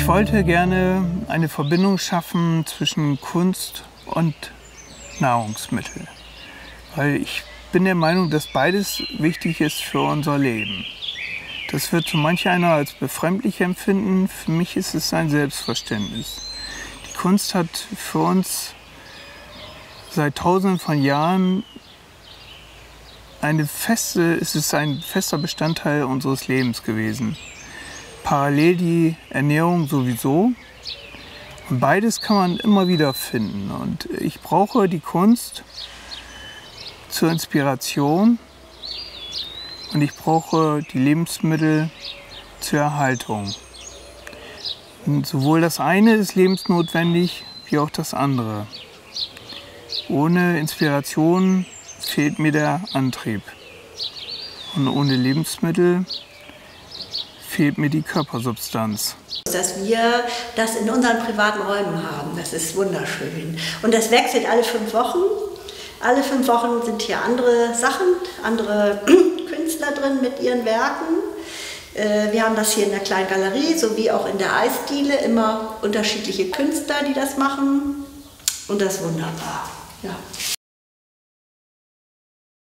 Ich wollte gerne eine Verbindung schaffen zwischen Kunst und Nahrungsmittel, weil ich bin der Meinung, dass beides wichtig ist für unser Leben. Das wird so manch einer als befremdlich empfinden. Für mich ist es ein Selbstverständnis. Die Kunst hat für uns seit tausenden von Jahren eine feste, es ist ein fester Bestandteil unseres Lebens gewesen. Parallel die Ernährung sowieso. Und beides kann man immer wieder finden. Und ich brauche die Kunst zur Inspiration und ich brauche die Lebensmittel zur Erhaltung. Und sowohl das eine ist lebensnotwendig wie auch das andere. Ohne Inspiration fehlt mir der Antrieb. Und ohne Lebensmittel fehlt mir die Körpersubstanz. Dass wir das in unseren privaten Räumen haben, das ist wunderschön. Und das wechselt alle fünf Wochen. Alle fünf Wochen sind hier andere Sachen, andere Künstler drin mit ihren Werken. Äh, wir haben das hier in der kleinen Galerie, sowie auch in der Eisdiele, immer unterschiedliche Künstler, die das machen. Und das ist wunderbar.